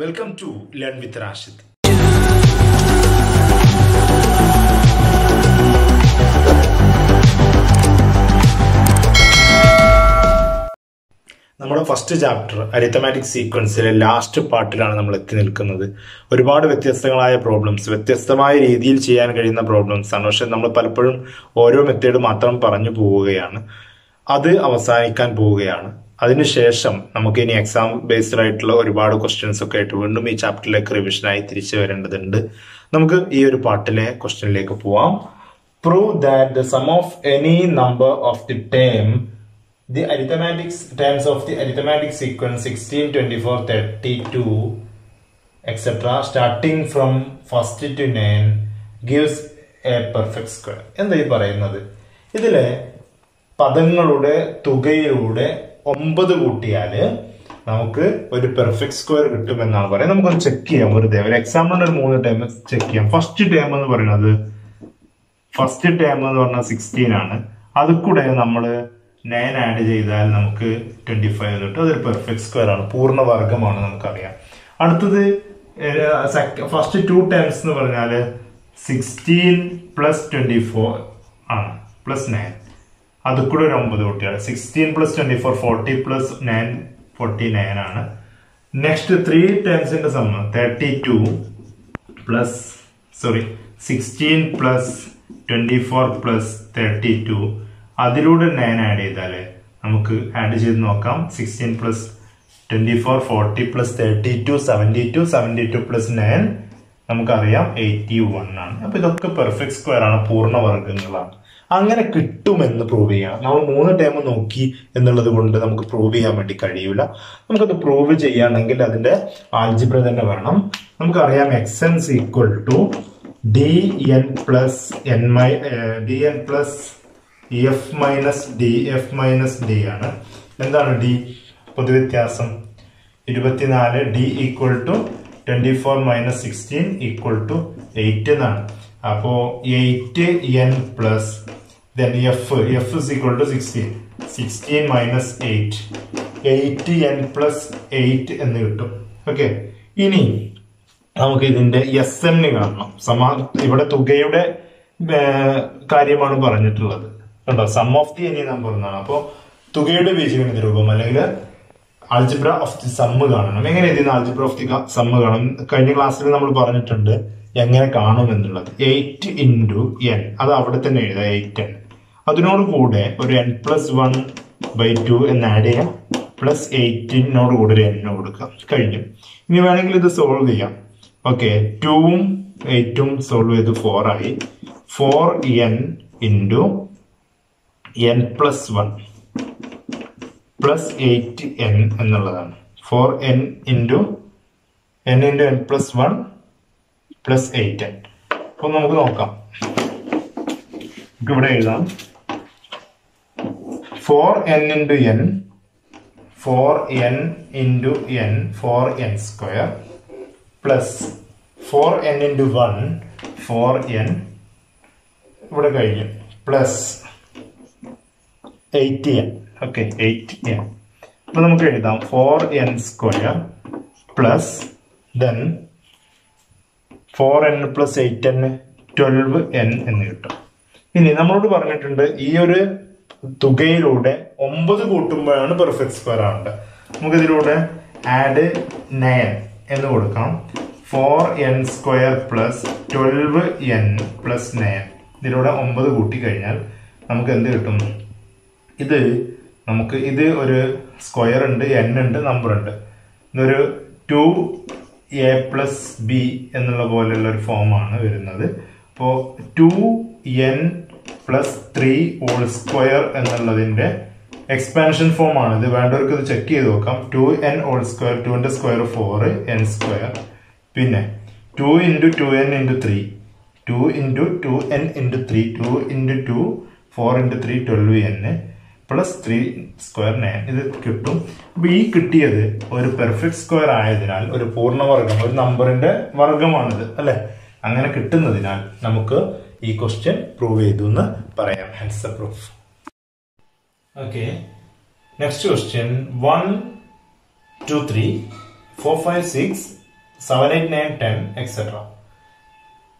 Welcome to learn with Rashid നമ്മുടെ first chapter arithmetic സീക്വൻസിലെ last പാർട്ടിലാണ് നമ്മൾ എത്തി നിൽക്കുന്നത്. ഒരുപാട് വ്യത്യസ്തങ്ങളായ പ്രോബ്ലംസ് വ്യത്യസ്തമായ രീതിയിൽ ചെയ്യാൻ കഴിയുന്ന പ്രോബ്ലംസ് ആണ്. പക്ഷെ നമ്മൾ പലപ്പോഴും ഓരോ മെത്തേഡ് മാത്രം പറഞ്ഞു പോവുകയാണ്. അത് അവസാനിക്കാൻ പോവുകയാണ്. അതിനുശേഷം നമുക്ക് ഇനി എക്സാം ബേസ്ഡ് ആയിട്ടുള്ള ഒരുപാട് ക്വസ്റ്റ്യൻസ് ഒക്കെ ആയിട്ട് വീണ്ടും ഈ ചാപ്റ്ററിലേക്ക് റിവിഷനായി തിരിച്ചു വരേണ്ടതുണ്ട്. നമുക്ക് ഈ ഒരു പാട്ടിലെ ക്വസ്റ്റ്യനിലേക്ക് പോവാം. Prove that the sum of any number of the term the arithmetics terms of the arithmetic sequence sixteen twenty four thirty two etcetera starting from first to nine gives a perfect square എന്താ ഈ പറയുന്നത്? ഇതിലെ പദങ്ങളുടെ തുകയിലൂടെ ഒമ്പത് കൂട്ടിയാൽ നമുക്ക് ഒരു perfect square കിട്ടുമെന്നാണ് പറയുന്നത്. നമുക്കൊന്ന് ചെക്ക് ചെയ്യാം. ഒരു ഒരു എക്സാമ്പിളിന് ഒരു മൂന്ന് ടൈം ചെക്ക് ചെയ്യാം. ഫസ്റ്റ് ടൈം എന്ന് പറയുന്നത് ഫസ്റ്റ് ടേം എന്ന് പറഞ്ഞാൽ സിക്സ്റ്റീൻ ആണ്. അത് കൂടെ നമ്മൾ നയൻ ആഡ് ചെയ്താൽ നമുക്ക് ട്വന്റി ഫൈവ് കിട്ടും. അതൊരു പെർഫെക്റ്റ് സ്ക്വയർ ആണ്. പൂർണ വർഗമാണ് നമുക്കറിയാം. അടുത്തത് ഫസ്റ്റ് ടു ടേംസ് എന്ന് പറഞ്ഞാൽ സിക്സ്റ്റീൻ പ്ലസ് ട്വന്റി ഫോർ ആണ്. പ്ലസ് നയൻ അത് കൂടെ ഒരു ഒമ്പത് കുട്ടിയാണ് sixteen plus twenty four forty plus nine forty nine ആണ്. നെക്സ്റ്റ് ത്രീ ടേംസിന്റെ സമ്മ thirty two plus sorry sixteen plus twenty four plus thirty two അതിലൂടെ നയൻ ആഡ് ചെയ്താൽ നമുക്ക് ആഡ് ചെയ്ത് നോക്കാം. Sixteen plus twenty four forty plus thirty two seventy two seventy two plus nine നമുക്കറിയാം eighty one ആണ്. അപ്പൊ ഇതൊക്കെ പെർഫെക്റ്റ് സ്ക്വയർ ആണ് പൂർണവർഗങ്ങളാണ് അങ്ങനെ കിട്ടുമെന്ന് പ്രൂവ് ചെയ്യാം. നമ്മൾ മൂന്ന് ടൈം നോക്കി എന്നുള്ളത് കൊണ്ട് നമുക്ക് പ്രൂവ് ചെയ്യാൻ വേണ്ടി കഴിയൂല. നമുക്കത് പ്രൂവ് ചെയ്യുകയാണെങ്കിൽ അതിന്റെ ആൽജിബ്ര തന്നെ വേണം നമുക്കറിയാം x n's equal to d n plus n my d n plus f minus d f minus d ആണ്. എന്താണ് ഡി പൊതുവ്യത്യാസം. ഇരുപത്തിനാല് d equal to twenty four minus sixteen equal to eight എന്നാണ്. അപ്പോ eight n plus then f f is equal to sixteen sixteen minus eight eight n plus eight എന്ന് കിട്ടും. Okay ഇനി നമുക്ക് ഇതിന്റെ എസ് എൻ കാണണം. സമാ ഇവിടെ തുകയുടെ കാര്യമാണ് പറഞ്ഞിട്ടുള്ളത്. കണ്ടോ? Sum of the any number എന്നാണ്. അപ്പോ തുകയുടെ ബീജഗണിത രൂപം. അല്ലെങ്കിൽ ആൾജിബ്ര ഓഫ് ദി സമ്മ് കാണണം. എങ്ങനെ ഇതിന് ആൾജിബ്ര ഓഫ് ദി സമ്മ് കാണണം? കഴിഞ്ഞ ക്ലാസ്സിൽ നമ്മൾ പറഞ്ഞിട്ടുണ്ട് എങ്ങനെ കാണും എന്നുള്ളത്. എയ്റ്റ് ഇന്റു എൻ അത് അവിടെ തന്നെ എഴുതാം. എയ്റ്റ് എൻ അതിനോട് കൂടെ ഒരു n plus one by two എന്ന് ആഡ് ചെയ്യാം. പ്ലസ് എയ്റ്റീനോട് കൂടെ ഒരു എൻ കൊടുക്കാം. കഴിഞ്ഞു. ഇനി വേണമെങ്കിൽ ഇത് സോൾവ് ചെയ്യാം. ഓക്കെ ടൂവും എയ്റ്റും സോൾവ് ചെയ്ത് ഫോർ ആയി. Four n into n plus one plus eight n എന്നുള്ളതാണ്. Four n into n into n plus one plus eight n അപ്പൊ നമുക്ക് നോക്കാം. നമുക്ക് ഇവിടെ എഴുതാം. Four n into n four n into n four n square plus four n into one four n ഇവിടെ കഴിഞ്ഞു. Plus eight n okay eight n അപ്പൊ നമുക്ക് എഴുതാം. Four n square plus then four n plus eight n twelve n എന്ന് കിട്ടും. ഇനി നമ്മളോട് പറഞ്ഞിട്ടുണ്ട് ഈ ഒരു തുകയിലൂടെ ഒമ്പത് കൂട്ടുമ്പോഴാണ് പെർഫെക്റ്റ് സ്ക്വയർ ആവേണ്ടത് നമുക്ക് ഇതിലൂടെ ആഡ് നയൻ എന്ന് കൊടുക്കാം. Four n square plus twelve n plus nine ഇതിലൂടെ ഒമ്പത് കൂട്ടി കഴിഞ്ഞാൽ നമുക്ക് എന്ത് കിട്ടും? ഇത് നമുക്ക് ഇത് ഒരു സ്ക്വയർ ഉണ്ട് എൻ ഉണ്ട് നമ്പർ ഉണ്ട്. ഇതൊരു ടു എ പ്ലസ് ബി എന്നുള്ള പോലെയുള്ള ഒരു ഫോമാണ് വരുന്നത്. അപ്പോൾ two n plus three whole square എന്നുള്ളതിന്റെ എക്സ്പാൻഷൻ ഫോം ആണ്. ഇത് വേണ്ടവർക്ക് ഇത് ചെക്ക് ചെയ്ത് നോക്കാം. ടു എൻ ഓൾ സ്ക്വയർ ടുവിന്റെ സ്ക്വയർ ഫോർ എൻ സ്ക്വയർ പിന്നെ two into two n into three two into two n into three two into two four into three twelve n plus three square nine ഇത് കിട്ടും. അപ്പോൾ ഈ കിട്ടിയത് ഒരു perfect square ആയതിനാൽ ഒരു പൂർണവർഗം ഒരു നമ്പറിന്റെ വർഗമാണിത് അല്ലേ? അങ്ങനെ കിട്ടുന്നതിനാൽ നമുക്ക് ഈ ക്വസ്റ്റ്യൻ പ്രൂവ് ചെയ്തു എന്ന് പറയാം hence the proof okay next question one two three four five six 7, 8, 9, 10, etc.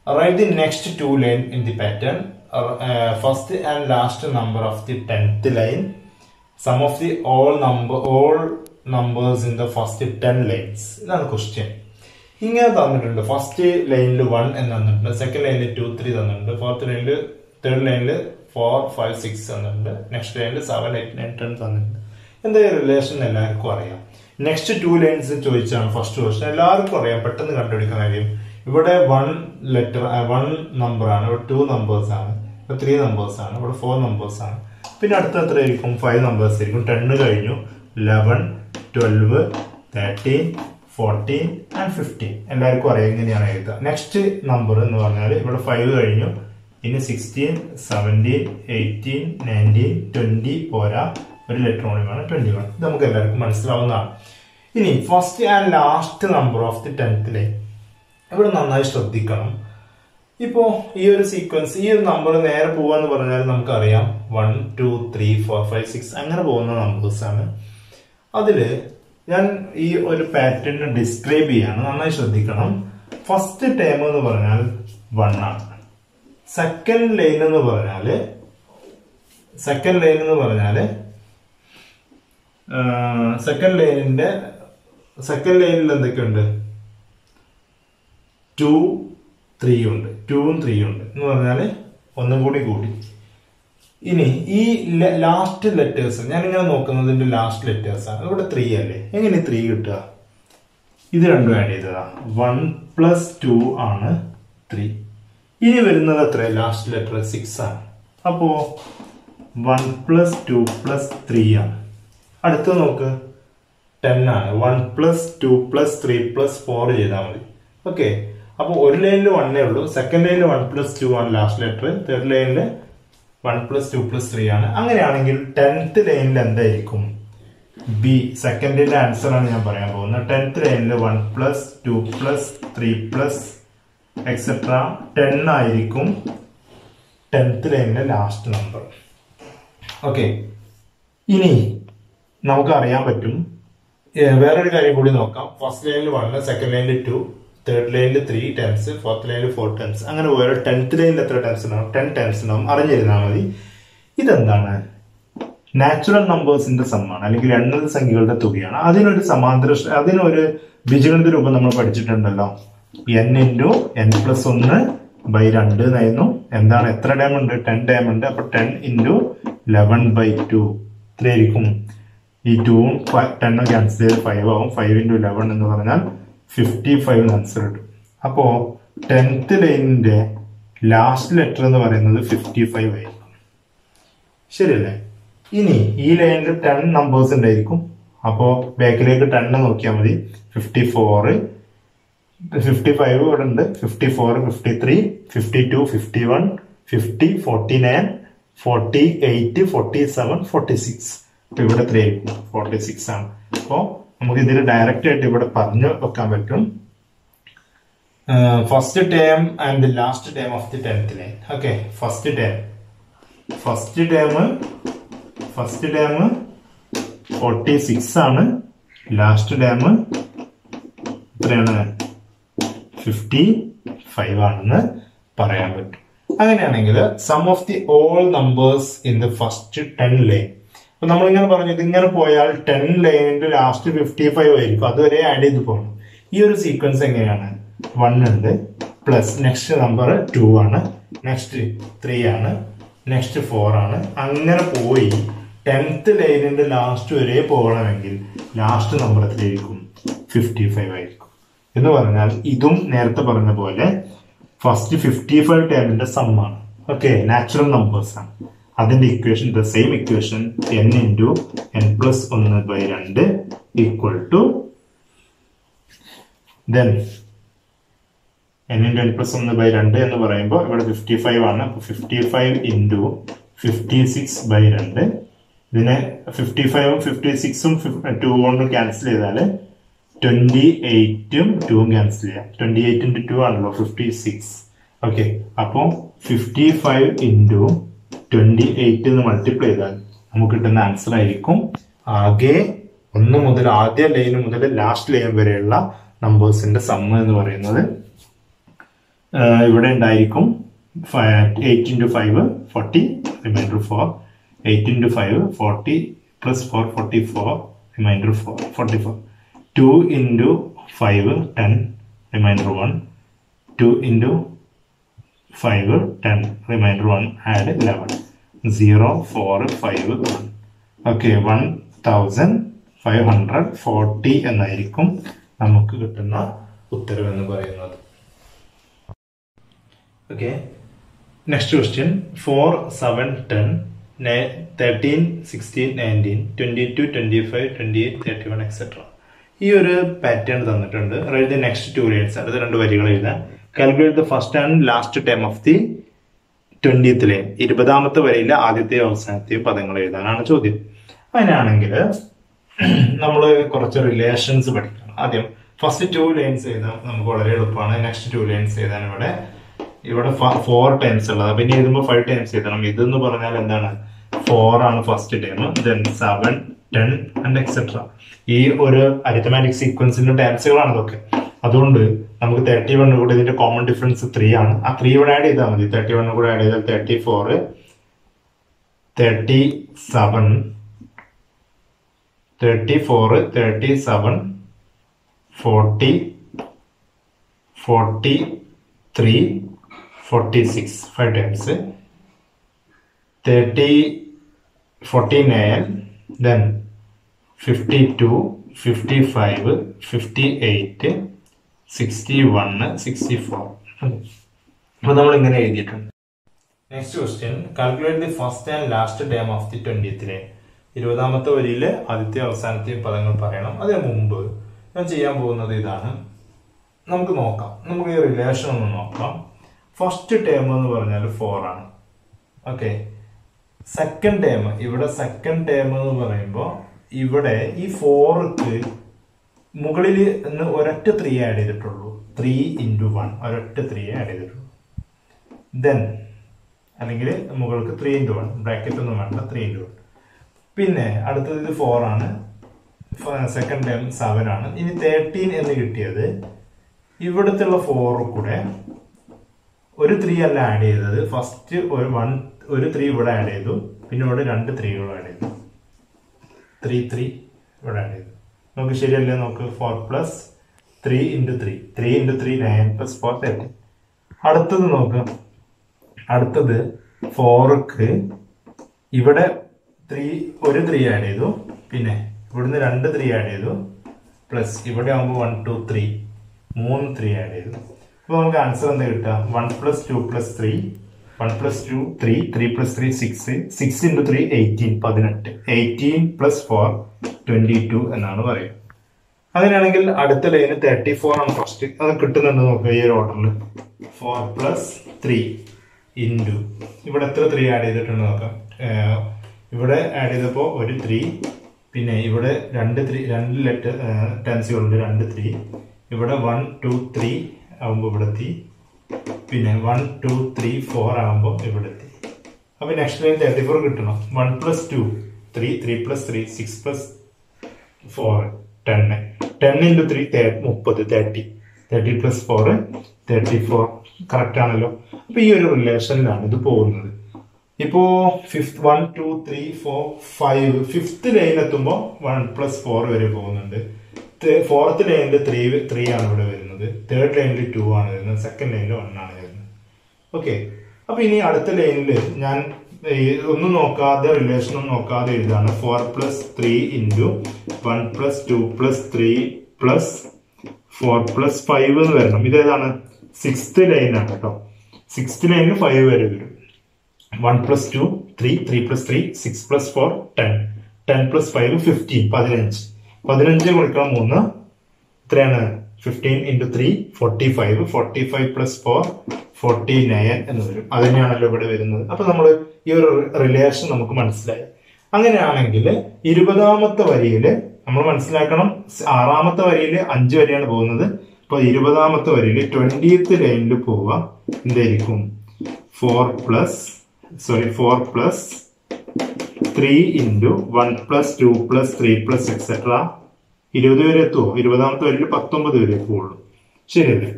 Write the next two line in the pattern. Uh, first and last number of the tenth line. Sum of the all number all numbers in the first 10 lines. ഇതാണ് question ഇങ്ങനെ തന്നിട്ടുണ്ട്. First ലൈനിൽ one എന്ന് തന്നിട്ടുണ്ട്. Second ലൈനിൽ two three തന്നിട്ടുണ്ട്. Fourth ലൈനിൽ third ലൈനിൽ ഫോർ ഫൈവ് സിക്സ് തന്നിട്ടുണ്ട്. നെക്സ്റ്റ് ലൈനിൽ സെവൻ എയ്റ്റ് നയൻ ടെൻ തന്നിട്ടുണ്ട്. എന്താ റിലേഷൻ എല്ലാവർക്കും അറിയാം. നെക്സ്റ്റ് ടു ലൈൻസ് ചോദിച്ചാണ് ഫസ്റ്റ് ക്വസ്റ്റൻ എല്ലാവർക്കും അറിയാം. പെട്ടെന്ന് കണ്ടുപിടിക്കാൻ കഴിയും. ഇവിടെ വൺ ലെറ്റർ വൺ നമ്പർ ആണ്. ഇവിടെ ടു നമ്പേഴ്സ് ആണ്. ഇവിടെ ത്രീ നമ്പേഴ്സ് ആണ്. ഇവിടെ ഫോർ നമ്പേഴ്സ് ആണ്. പിന്നെ അടുത്ത എത്ര ആയിരിക്കും? ഫൈവ് നമ്പേഴ്സ് ആയിരിക്കും. ടെന്ന് കഴിഞ്ഞു. Eleven twelve thirteen fourteen and fifteen എല്ലാവർക്കും അറിയാം എങ്ങനെയാണ് എഴുതുക. നെക്സ്റ്റ് നമ്പർ എന്ന് പറഞ്ഞാൽ ഇവിടെ ഫൈവ് കഴിഞ്ഞു. ഇനി sixteen seventeen eighteen nineteen twenty പോരാ. ഒരു ലെറ്റർ ട്വന്റി വൺ ഇത് നമുക്ക് എല്ലാവർക്കും മനസ്സിലാവുന്നതാണ്. ഇനി first and last number of the ടെൻത്തിലെ ഇവിടെ നന്നായി ശ്രദ്ധിക്കണം. ഇപ്പോൾ ഈ ഒരു സീക്വൻസ് ഈ ഒരു നമ്പർ നേരെ പോവാന്ന് പറഞ്ഞാൽ നമുക്കറിയാം. One two three four five six അങ്ങനെ പോകുന്ന നമ്പേഴ്സാണ് അതിൽ ഞാൻ ഈ ഒരു പാറ്റേൺ ഡിസ്ക്രൈബ് ചെയ്യാണ്. നന്നായി ശ്രദ്ധിക്കണം. ഫസ്റ്റ് ടേം എന്ന് പറഞ്ഞാൽ വൺ ആണ്. സെക്കൻഡ് ലൈൻ എന്ന് പറഞ്ഞാൽ സെക്കൻഡ് ലൈൻ എന്ന് പറഞ്ഞാൽ സെക്കൻഡ് ലൈനിന്റെ സെക്കൻഡ് ലൈനിൽ എന്തൊക്കെയുണ്ട്? ടു ത്രീ ഉണ്ട്. ടൂവും ത്രീ ഉണ്ട്. എന്ന് പറഞ്ഞാൽ ഒന്നും കൂടി കൂടി. ഇനി ഈ ലാസ്റ്റ് ലെറ്റേഴ്സ് ഞാൻ ഇങ്ങനെ നോക്കുന്നതിന്റെ ലാസ്റ്റ് ലെറ്റേഴ്സ് ആണ്. ഇവിടെ ത്രീ അല്ലേ? എങ്ങനെ ത്രീ കിട്ടുക? ഇത് രണ്ടും ആഡ് ചെയ്തതാ. വൺ പ്ലസ് ടു ആണ് ത്രീ ഇനി വരുന്നത് എത്ര ലാസ്റ്റ് ലെറ്റർ സിക്സ് ആണ്. അപ്പോ one plus two plus three ആണ്. അടുത്ത് നോക്ക്. ടെൻ ആണ്. One plus two plus three plus four ചെയ്താൽ മതി. ഓക്കെ അപ്പോൾ ഒരു ലൈനിൽ വണ്ണേ ഉള്ളൂ. സെക്കൻഡ് ലൈനിൽ വൺ പ്ലസ് ടു ആണ് ലാസ്റ്റ് ലെറ്റർ തേർഡ് ലൈനിൽ one plus two plus three ആണ്. അങ്ങനെയാണെങ്കിൽ ടെൻത്ത് ലൈനിൽ എന്തായിരിക്കും? ബി സെക്കൻഡിന്റെ ആൻസർ ആണ് ഞാൻ പറയാൻ പോകുന്നത്. ടെൻത്ത് ലൈനിൽ one plus two plus three plus etcetera ten ആയിരിക്കും ടെൻത്ത് ലൈനിലെ ലാസ്റ്റ് നമ്പർ ഓക്കെ ഇനി നമുക്ക് അറിയാൻ പറ്റും വേറൊരു കാര്യം കൂടി നോക്കാം. ഫസ്റ്റ് ലൈനിൽ വൺ സെക്കൻഡ് ലൈനിൽ ടു തേർഡ് ലൈനിൽ ത്രീ ടൈംസ് ഫോർത്ത് ലൈനിൽ ഫോർ ടൈംസ് അങ്ങനെ ഓരോ ടെൻത്ത് ലൈനിൽ എത്ര ടൈംസ് ഉണ്ടാവും? ടെൻ ടൈംസ് ഉണ്ടാവും. അറിഞ്ഞിരുന്നാൽ മതി. ഇതെന്താണ്? നാച്ചുറൽ നമ്പേഴ്സിന്റെ സമ്മാണ് അല്ലെങ്കിൽ എണ്ണൽ സംഖ്യകളുടെ തുകയാണ്. അതിനൊരു സമാന്തര അതിനൊരു ബീജഗണിത രൂപം നമ്മൾ പഠിച്ചിട്ടുണ്ടല്ലോ. എൻ ഇന്റു എൻ പ്ലസ് ഒന്ന് ബൈ രണ്ട് എന്നായിരുന്നു. എന്താണ്? എത്ര ഡാം ഉണ്ട്? ടെൻ ഡാം ഉണ്ട്. അപ്പൊ ten into eleven by two ഇത്രയായിരിക്കും. ഈ ടൂവും ടെൻ ക്യാൻസൽ ചെയ്ത് ഫൈവ് ആവും. ഫൈവ് ഇന്റു ലെവൻ എന്ന് പറഞ്ഞാൽ ഫിഫ്റ്റി ഫൈവ് ആൻസർ കിട്ടും അപ്പോൾ ടെൻത്ത് ലൈനിന്റെ ലാസ്റ്റ് ലെറ്റർ എന്ന് പറയുന്നത് ഫിഫ്റ്റി ഫൈവ് ആയിരിക്കും ശരിയല്ലേ? ഇനി ഈ ലൈനിൽ ടെൻ നമ്പേഴ്സ് ഉണ്ടായിരിക്കും. അപ്പോൾ ബാക്കിലേക്ക് ടെൻ നോക്കിയാൽ മതി. ഫിഫ്റ്റി ഫോർ ഫിഫ്റ്റി ഫൈവ് ഇവിടെ ഉണ്ട്. Fifty four fifty three fifty two fifty one fifty forty nine forty eight forty seven forty six ഇവിടെ ത്രീ ആയിരിക്കും. ഫോർട്ടി സിക്സ് ആണ്. അപ്പോ നമുക്ക് ഇതിൽ ഡയറക്റ്റ് ആയിട്ട് ഇവിടെ പറഞ്ഞു വെക്കാൻ പറ്റും. First term and the last term of the tenth line okay first term first term first term forty six ആണ്. ലാസ്റ്റ് ടേം എത്രയാണ്? ഫിഫ്റ്റി ഫൈവ് ആണെന്ന് പറയാൻ പറ്റും. അങ്ങനെയാണെങ്കിൽ sum of the all numbers in the first ten line അപ്പൊ നമ്മളിങ്ങനെ പറഞ്ഞു ഇതിങ്ങനെ പോയാൽ ടെൻ ലൈനിന്റെ ലാസ്റ്റ് ഫിഫ്റ്റി ഫൈവ് ആയിരിക്കും. അതുവരെ ആഡ് ചെയ്ത് പോകണം ഈ ഒരു സീക്വൻസ് എങ്ങനെയാണ്? വൺ ഉണ്ട് പ്ലസ് നെക്സ്റ്റ് നമ്പർ ടു ആണ് നെക്സ്റ്റ് ത്രീ ആണ് നെക്സ്റ്റ് ഫോർ ആണ്. അങ്ങനെ പോയി ടെൻത്ത് ലൈനിന്റെ ലാസ്റ്റ് വരെ പോകണമെങ്കിൽ ലാസ്റ്റ് നമ്പർ ഫിഫ്റ്റി ഫൈവ് ആയിരിക്കും. എന്ന് പറഞ്ഞാൽ ഇതും നേരത്തെ പറഞ്ഞ പോലെ ഫസ്റ്റ് ഫിഫ്റ്റി ഫൈവ് ടേമിന്റെ സമ്മാണ് ഓക്കെ നാച്ചുറൽ നമ്പേഴ്സ് ആണ്. അതിന്റെ equation the same equation n into n plus ഒന്ന് ബൈ രണ്ട് equal to then n into n plus ഒന്ന് ബൈ രണ്ട് എന്ന് പറയുമ്പോൾ ഇവിടെ ഫിഫ്റ്റി ഫൈവ് ആണ്. അപ്പൊ fifty five into fifty six by രണ്ട് ഇതിനെ ഫിഫ്റ്റി ഫൈവും ഫിഫ്റ്റി സിക്സും ടു കൊണ്ട് ക്യാൻസൽ ചെയ്താൽ ട്വന്റി എയ്റ്റും ടൂവും ക്യാൻസൽ ചെയ്യാം. ട്വന്റി എയ്റ്റ് ഇന്റു ടു ആണല്ലോ ഫിഫ്റ്റി സിക്സ് ഓക്കെ അപ്പോൾ fifty five into twenty eight എന്ന് മൾട്ടിപ്ലൈ ചെയ്താൽ നമുക്ക് കിട്ടുന്ന ആൻസർ ആയിരിക്കും ആകെ ഒന്ന് മുതൽ ആദ്യ ലൈൻ മുതൽ ലാസ്റ്റ് ലൈൻ വരെയുള്ള നമ്പേഴ്സിന്റെ സമ്മ എന്ന് പറയുന്നത് ഇവിടെ ഉണ്ടായിരിക്കും eight into five forty remainder four eight into five forty plus four forty four remainder four forty four two into five ten remainder one two into five ten remainder one add eleven zero four five one okay one thousand five hundred forty എന്നായിരിക്കും നമുക്ക് കിട്ടുന്ന ഉത്തരവ് എന്ന് പറയുന്നത്. Okay next question four seven ten thirteen sixteen nineteen twenty two twenty five twenty eight thirty one etcetera ഈ ഒരു pattern തന്നിട്ടുണ്ട്. അതായത് നെക്സ്റ്റ് ടു ലൈൻസ് അടുത്ത രണ്ട് വരികൾ എഴുതാം calculate the first and last time of the ട്വന്റിയത്തിലെ ഇരുപതാമത്തെ വരയിലെ ആദ്യത്തെ അവസാനത്തെയും പദങ്ങൾ എഴുതാനാണ് ചോദ്യം. അങ്ങനെയാണെങ്കിൽ നമ്മൾ കുറച്ച് റിലേഷൻസ് പഠിക്കണം. ആദ്യം ഫസ്റ്റ് ടു ലൈൻസ് എഴുതാൻ നമുക്ക് വളരെ എളുപ്പമാണ്. നെക്സ്റ്റ് ടു ലൈൻസ് എഴുതാൻ ഇവിടെ ഇവിടെ ഫോർ ടൈംസ് ഉള്ളത്. പിന്നെ എഴുതുമ്പോൾ ഫൈവ് ടൈംസ് എഴുതണം. ഇതെന്ന് പറഞ്ഞാൽ എന്താണ്? ഫോർ ആണ് first time then seven ten and etcetera ഈ ഒരു അരിത്തമാറ്റിക് സീക്വൻസിന്റെ ടൈംസുകളാണ് ഇതൊക്കെ. അതുകൊണ്ട് നമുക്ക് തേർട്ടി വൺ കൂടെ ഇതിന്റെ കോമൺ ഡിഫറൻസ് ത്രീ ആണ്. ആ ത്രീ ഇവിടെ ആഡ് ചെയ്താൽ മതി. തേർട്ടി വൺ കൂടെ ആഡ് ചെയ്താൽ thirty four thirty seven thirty four thirty seven forty forty three forty six five times thirty forty nine then fifty two fifty five fifty eight sixty one sixty four. അപ്പൊ നമ്മൾ ഇങ്ങനെ എഴുതിയിട്ടുണ്ട്. Next question calculate the first and last term of the ട്വന്റിയത്തിലെ ഇരുപതാമത്തെ വരിയിലെ ആദ്യത്തെ അവസാനത്തെയും പദങ്ങൾ പറയണം. അതിന് മുമ്പ് ഞാൻ ചെയ്യാൻ പോകുന്നത് ഇതാണ്. നമുക്ക് നോക്കാം. നമുക്ക് ഈ റിലേഷൻ ഒന്ന് നോക്കാം. ഫസ്റ്റ് ടേം എന്ന് പറഞ്ഞാൽ ഫോർ ആണ്. ഓക്കെ സെക്കൻഡ് ടേം ഇവിടെ സെക്കൻഡ് ടേം എന്ന് പറയുമ്പോൾ ഇവിടെ ഈ ഫോർക്ക് മുകളിൽ നിന്ന് ഒരൊറ്റ ത്രീ ആഡ് ചെയ്തിട്ടുള്ളൂ. ത്രീ ഇന്റു വൺ ഒരൊറ്റ ത്രീ ആഡ് ചെയ്തിട്ടുള്ളൂ. ദെൻ അല്ലെങ്കിൽ മുകൾക്ക് ത്രീ ഇന്റു വൺ ബ്രാക്കറ്റ് ഒന്നും വേണ്ട ത്രീ ഇന്റു വൺ പിന്നെ അടുത്തത് ഇത് ഫോർ ആണ്. സെക്കൻഡ് ടൈം സെവൻ ആണ്. ഇനി തേർട്ടീൻ എന്ന് കിട്ടിയത് ഇവിടുത്തെ ഫോർ കൂടെ ഒരു ത്രീ അല്ല ആഡ് ചെയ്തത്. ഫസ്റ്റ് ഒരു വൺ ഒരു ത്രീ ഇവിടെ ആഡ് ചെയ്തു. പിന്നെ ഇവിടെ രണ്ട് ത്രീകൾ ആഡ് ചെയ്തു. ത്രീ ത്രീ ഇവിടെ ആഡ് ചെയ്തു. നമുക്ക് ശരിയല്ലേ നമുക്ക് four plus three into three three into three nine plus four thirty അടുത്തത് നോക്ക്. അടുത്തത് ഫോർക്ക് ഇവിടെ ത്രീ ഒരു ത്രീ ആഡ് ചെയ്തു. പിന്നെ ഇവിടുന്ന് രണ്ട് ത്രീ ആഡ് ചെയ്തു. പ്ലസ് ഇവിടെ ആകുമ്പോൾ വൺ ടു ത്രീ മൂന്ന് ത്രീ ആഡ് ചെയ്തു. അപ്പോൾ നമുക്ക് ആൻസർ എന്താ കിട്ടുക? One plus two plus three one plus two three three plus three six six into three eighteen പതിനെട്ട്. Eighteen plus four twenty two എന്നാണ് പറയുക. അങ്ങനെയാണെങ്കിൽ അടുത്ത ലൈന് തേർട്ടി ഫോർ ആണ് ഫസ്റ്റ് അത് കിട്ടുന്നുണ്ട് നോക്കുക ഈ ഒരു ഓർഡറിൽ ഫോർ പ്ലസ് ത്രീ ഇന്റു ഇവിടെ എത്ര ത്രീ ആഡ് ചെയ്തിട്ടുണ്ട് നോക്കാം. ഇവിടെ ആഡ് ചെയ്തപ്പോൾ ഒരു ത്രീ പിന്നെ ഇവിടെ രണ്ട് ത്രീ രണ്ട് ലെറ്റർ ടെൻസുകളുണ്ട് രണ്ട് ത്രീ ഇവിടെ വൺ ടു ത്രീ ആകുമ്പോൾ ഇവിടെ എത്തി പിന്നെ വൺ ടു ത്രീ ഫോർ ആകുമ്പോൾ ഇവിടെ എത്തി അപ്പൊ നെക്സ്റ്റ് ലൈൻ തേർട്ടി ഫോർ കിട്ടണം one plus two three three plus three six plus four ten ten into three മുപ്പത് thirty thirty plus four thirty four correct ആണല്ലോ. അപ്പൊ ഈ ഒരു റിലേഷനിലാണ് ഇത് പോകുന്നത്. ഇപ്പോ fifth one two three four five fifth line എത്തുമ്പോൾ വൺ പ്ലസ് ഫോർ വരെ പോകുന്നുണ്ട്. ഫോർത്ത് ലൈനിൽ ത്രീ ത്രീ ആണ് ഇവിടെ വരുന്നത്. തേർഡ് ലൈനിൽ ടു ആണ് വരുന്നത്. സെക്കൻഡ് ലൈനിൽ വൺ ആണ് വരുന്നത്. ഓക്കെ അപ്പൊ ഇനി അടുത്ത ലൈനിൽ ഞാൻ ഒന്നും നോക്കാതെ റിലേഷൻ ഒന്നും നോക്കാതെ എഴുതാണ്. Four plus three into one plus two plus three plus four plus five എന്ന് വരണം. ഇതേതാണ് സിക്സ്ത് ലൈനാണ് കേട്ടോ സിക്സ്ത് ലൈനിൽ ഫൈവ് വരെ വരും. One plus two three three plus three six plus four ten ten plus five fifteen പതിനഞ്ച്. പതിനഞ്ച് കൊടുക്കണം മൂന്ന്. എത്രയാണ് fifteen into three forty five forty five plus four forty nine എന്ന് വരും. അതിനെയാണല്ലോ ഇവിടെ വരുന്നത്. അപ്പൊ നമ്മൾ ഈ ഒരു റിലേഷൻ നമുക്ക് മനസ്സിലായി. അങ്ങനെയാണെങ്കിൽ ഇരുപതാമത്തെ വരിയിൽ നമ്മൾ മനസ്സിലാക്കണം. ആറാമത്തെ വരിയിൽ അഞ്ച് വരെയാണ് പോകുന്നത്. അപ്പൊ ഇരുപതാമത്തെ വരിയിൽ ട്വന്റിയത്ത് ലൈനിൽ പോവുക. എന്തായിരിക്കും? Four plus sorry four plus three into one plus two plus three plus etcetera ഇരുപത് വരെ എത്തുമോ ഇരുപതാമത്തെ വരിയിൽ പത്തൊമ്പത് വരെ എത്തുള്ളൂ ശരിയല്ലേ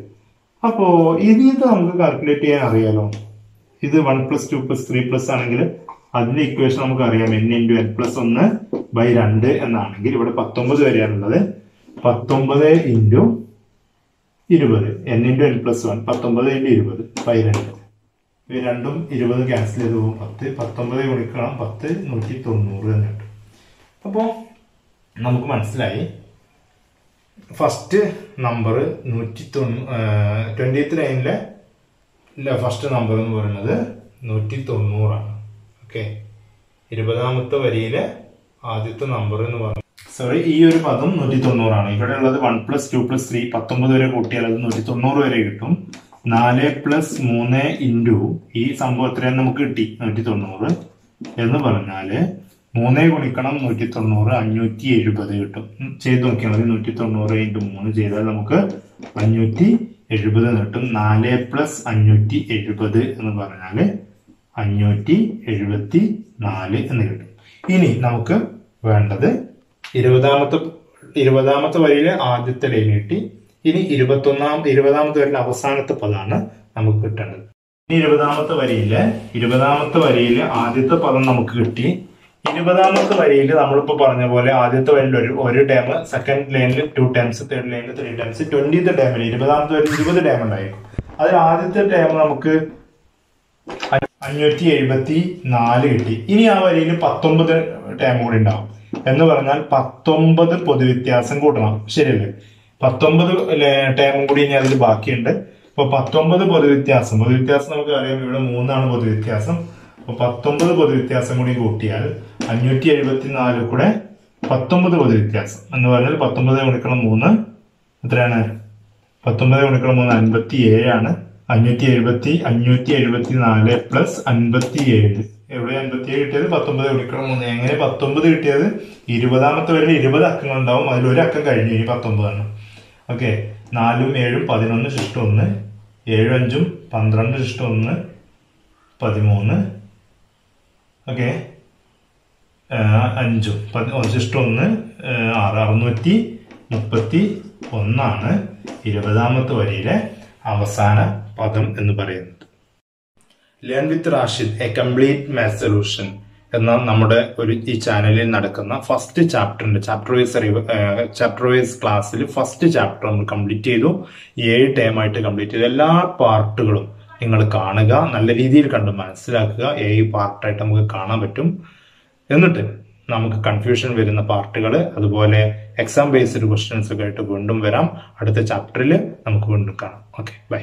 അപ്പോ ഇത് നമുക്ക് കാൽക്കുലേറ്റ് ചെയ്യാൻ അറിയാലോ. ഇത് one plus two plus three plus ആണെങ്കിൽ അതിന്റെ ഇക്വേഷൻ നമുക്ക് അറിയാം. എൻ ഇന്റു എൻ പ്ലസ് ഒന്ന് ബൈ രണ്ട് എന്നാണെങ്കിൽ ഇവിടെ പത്തൊമ്പത് വരെയാണുള്ളത്. പത്തൊമ്പത് ഇന്റു ഇരുപത്. N into n plus one പത്തൊമ്പത് ഇന്റു ഇരുപത് ബൈ രണ്ട്. രണ്ടും ഇരുപത് ക്യാൻസൽ ചെയ്ത് പോകും. പത്ത് പത്തൊമ്പത് ഗുണിക്കണം. പത്ത് നൂറ്റി തൊണ്ണൂറ് തന്നെ കിട്ടും. അപ്പോൾ നമുക്ക് മനസ്സിലായി. ഫസ്റ്റ് നമ്പർ നൂറ്റി തൊണ്ണൂ ട്വന്റിയത്ത് ലൈനിലെ ഫസ്റ്റ് നമ്പർ എന്ന് പറയുന്നത് നൂറ്റി തൊണ്ണൂറാണ് ഓക്കെ ഇരുപതാമത്തെ വരിയിലെ ആദ്യത്തെ നമ്പർ എന്ന് പറയുന്നത് സോറി ഈ ഒരു പദം നൂറ്റി തൊണ്ണൂറാണ് ഇവിടെ ഉള്ളത് one plus two plus three പത്തൊമ്പത് വരെ കൂട്ടിയാൽ അത് നൂറ്റി തൊണ്ണൂറ് വരെ കിട്ടും. നാല് പ്ലസ് മൂന്ന് ഇന്റു ഈ സംഭവം എത്രയാണ് നമുക്ക് കിട്ടി? നൂറ്റി തൊണ്ണൂറ് എന്ന് പറഞ്ഞാൽ മൂന്നേ ഗുണിക്കണം നൂറ്റി തൊണ്ണൂറ് അഞ്ഞൂറ്റി എഴുപത് കിട്ടും. ചെയ്ത് നോക്കിയാൽ മതി. നൂറ്റി തൊണ്ണൂറ് ഇന്റു മൂന്ന് ചെയ്താൽ നമുക്ക് അഞ്ഞൂറ്റി എഴുപത് കിട്ടും. നാല് പ്ലസ് അഞ്ഞൂറ്റി എഴുപത് എന്ന് പറഞ്ഞാൽ അഞ്ഞൂറ്റി എഴുപത്തി നാല് എന്ന് കിട്ടും. ഇനി നമുക്ക് വേണ്ടത് ഇരുപതാമത്തെ ഇരുപതാമത്തെ വരിയിലെ ആദ്യത്തെ ലൈൻ കിട്ടി ഇനി ഇരുപത്തൊന്നാം ഇരുപതാമത്തെ വരിയിലെ അവസാനത്തെ പദമാണ് നമുക്ക് കിട്ടേണ്ടത്. ഇനി ഇരുപതാമത്തെ വരിയിൽ ഇരുപതാമത്തെ വരിയിൽ ആദ്യത്തെ പദം നമുക്ക് കിട്ടി. ഇരുപതാമത്തെ വരിയിൽ നമ്മളിപ്പോ പറഞ്ഞ പോലെ ആദ്യത്തെ വരിയിൽ ഒരു ഒരു ടേം സെക്കൻഡ് ലൈനിൽ ടു ടേംസ് തേർഡ് ലൈനിൽ ത്രീ ടൈംസ് ട്വന്റിത്തെ ടേമിൽ ഇരുപതാമത്തെ വരിയിൽ ഇരുപത് ടേം ഉണ്ടായിരിക്കും. അതിൽ ആദ്യത്തെ ടേം നമുക്ക് അഞ്ഞൂറ്റി എഴുപത്തി നാല് കിട്ടി. ഇനി ആ വരിയിൽ പത്തൊമ്പത് ടേം കൂടി ഉണ്ടാവും. എന്ന് പറഞ്ഞാൽ പത്തൊമ്പത് പൊതുവ്യത്യാസം കൂട്ടണം. ശരിയല്ലേ? പത്തൊമ്പത് ടേമും കൂടി ഇനി അതിൽ ബാക്കിയുണ്ട്. അപ്പൊ പത്തൊമ്പത് പൊതുവ്യത്യാസം പൊതുവ്യത്യാസം നമുക്ക് അറിയാം ഇവിടെ മൂന്നാണ് പൊതുവ്യത്യാസം. അപ്പൊ പത്തൊമ്പത് പൊതു വ്യത്യാസം കൂടി കൂട്ടിയാൽ അഞ്ഞൂറ്റി എഴുപത്തി നാല് കൂടെ പത്തൊമ്പത് പൊതു വ്യത്യാസം. എന്ന് പറഞ്ഞാൽ പത്തൊമ്പത് ഗുണിക്കണം മൂന്ന് എത്രയാണ്? പത്തൊമ്പത് ഗുണിക്കണം മൂന്ന് അൻപത്തി ഏഴാണ് അഞ്ഞൂറ്റി എഴുപത്തി അഞ്ഞൂറ്റി എഴുപത്തി നാല് പ്ലസ് അൻപത്തി ഏഴ് എവിടെ അൻപത്തി ഏഴ് കിട്ടിയത്? പത്തൊമ്പത് ഗുണിക്കണം മൂന്ന്. എങ്ങനെ പത്തൊമ്പത് കിട്ടിയത്? ഇരുപതാമത്തെ വരെ ഇരുപത് അക്കങ്ങൾ ഉണ്ടാവും. അതിൽ ഒരു അക്കം കഴിഞ്ഞു ഇനി പത്തൊമ്പതാണ് ഓക്കെ. നാലും ഏഴും പതിനൊന്ന് ശിഷ്ടം ഒന്ന്. ഏഴും അഞ്ചും പന്ത്രണ്ട് ശിഷ്ടം ഒന്ന് പതിമൂന്ന്. ഓക്കെ അഞ്ചും ജസ്റ്റ് ഒന്ന് ആ, ആറ് അറുന്നൂറ്റി മുപ്പത്തി ഒന്നാണ് ഇരുപതാമത്തെ വരിയിലെ അവസാന പദം എന്ന് പറയുന്നത്. Learn with Rashid a complete math solution എന്ന നമ്മുടെ ഒരു ഈ ചാനലിൽ നടക്കുന്ന ഫസ്റ്റ് ചാപ്റ്ററിന്റെ ചാപ്റ്റർ വൈസ് ചാപ്റ്റർ വൈസ് ക്ലാസ്സിൽ ഫസ്റ്റ് ചാപ്റ്റർ നമ്മൾ കംപ്ലീറ്റ് ചെയ്തു. ഏഴ് ടൈമായിട്ട് കംപ്ലീറ്റ് ചെയ്തു. എല്ലാ പാർട്ടുകളും നിങ്ങൾ കാണുക നല്ല രീതിയിൽ കണ്ട് മനസ്സിലാക്കുക എ പാർട്ടായിട്ട് നമുക്ക് കാണാൻ പറ്റും. എന്നിട്ട് നമുക്ക് കൺഫ്യൂഷൻ വരുന്ന പാർട്ടുകൾ അതുപോലെ എക്സാം ബേസ്ഡ് ക്വസ്റ്റ്യൻസ് ഒക്കെ ആയിട്ട് വീണ്ടും വരാം. അടുത്ത ചാപ്റ്ററിൽ നമുക്ക് വീണ്ടും കാണാം. Okay bye